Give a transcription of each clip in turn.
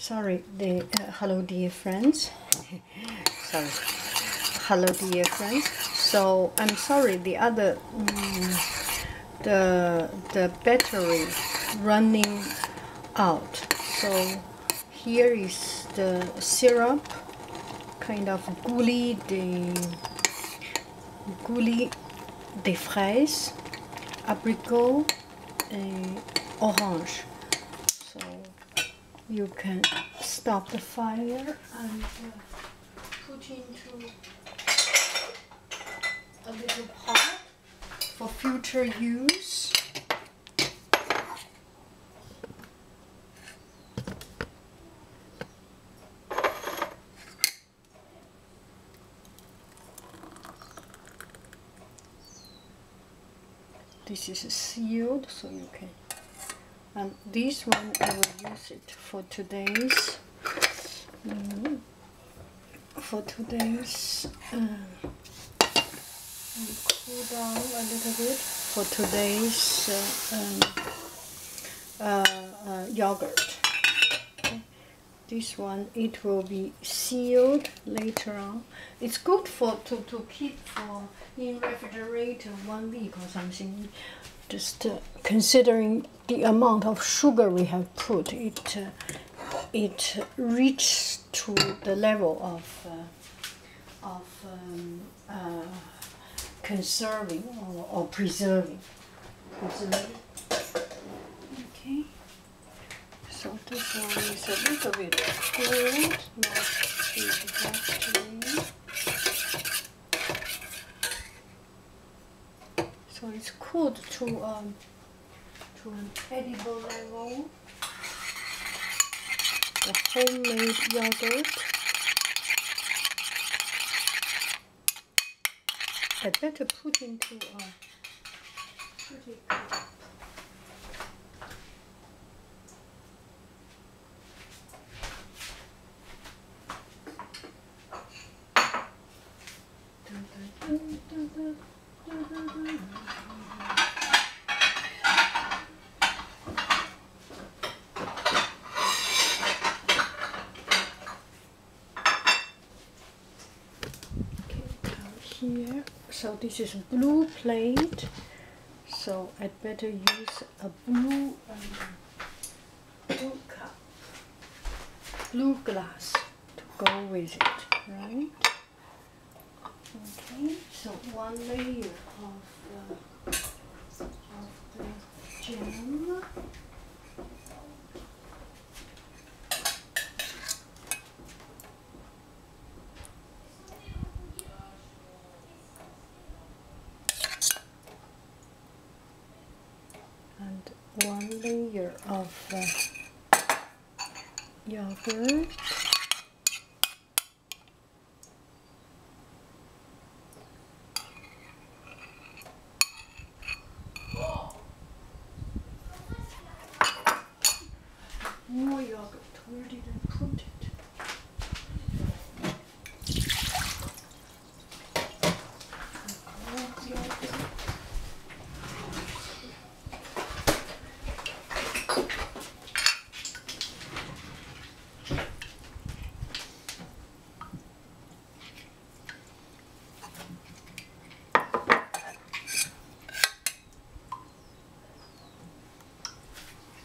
sorry the uh, hello dear friends. Sorry. Hello dear friends. So i'm sorry the other mm, the the battery running out. So here is the syrup kind of coulis de coulis de fraises abricot and orange. so you can stop the fire and uh, put into a little pot for future use. This is sealed so you can and this one I will use it for today's mm, for today's uh, cool down a little bit for today's uh, um, uh, uh, yogurt. This one it will be sealed later on. It's good for to, to keep for in refrigerator one week or something. Just uh, considering the amount of sugar we have put, it uh, it reaches to the level of uh, of um, conserving or, or preserving. Preserving. Okay. So this one is a little bit cold, not exactly. So cooled to um to an edible level. The homemade yogurt. I better put into a pretty cup. Here. So this is blue plate. So I'd better use a blue um, blue cup blue glass to go with it right? Okay so one layer of, uh, of the jam one layer of uh, yogurt more yogurt where did I put it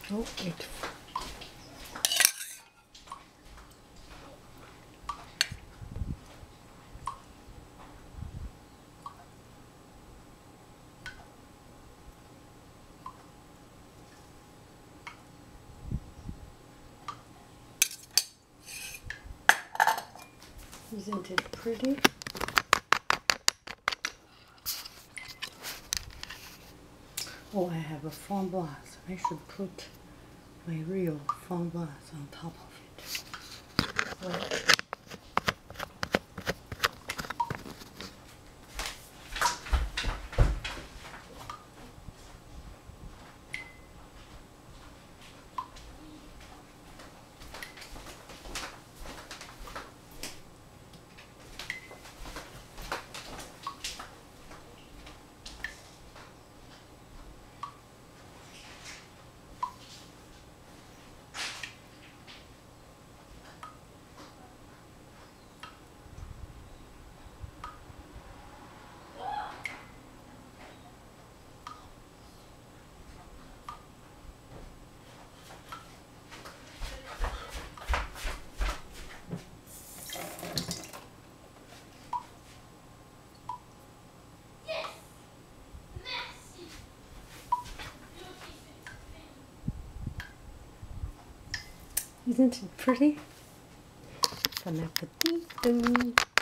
Oh, it. Isn't it pretty? Oh, I have a framboise. I should put my real phone framboise on top of it. Well, Isn't it pretty? Bon appetit.